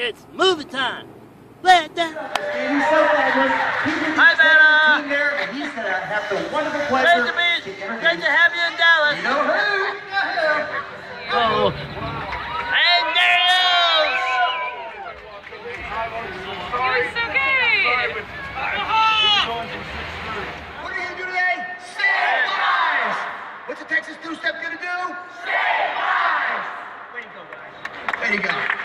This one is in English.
It's movie time. Let down. He's so fabulous. He's Hi, Vanna. And he's going to have the wonderful pleasure. Great to you. Great to have you in Dallas. You know who? Oh. And there he is. He was so good. What are you going to do today? Save lives. What's a Texas two-step going to do? Save lives. Way to go, guys. Way to go.